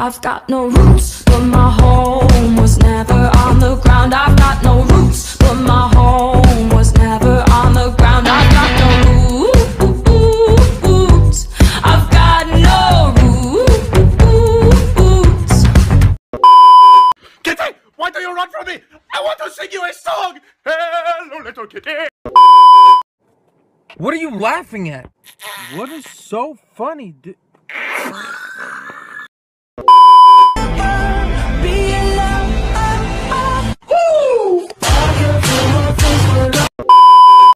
I've got no roots, but my home was never on the ground. I've got no roots, but my home was never on the ground. I've got no roots. I've got no roots. Kitty, why do you run from me? I want to sing you a song. Hello, little kitty. What are you laughing at? What is so funny?